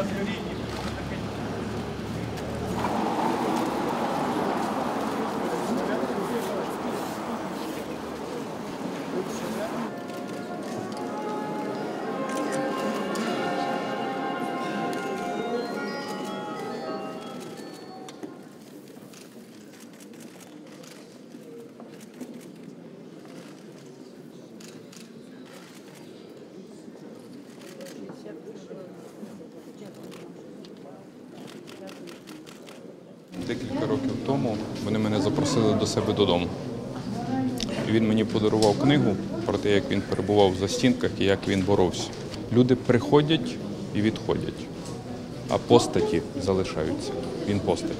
Разгони Декілька років тому вони мене запросили до себе додому. Він мені подарував книгу про те, як він перебував в застінках і як він боровся. Люди приходять і відходять, а постаті залишаються. Він постать.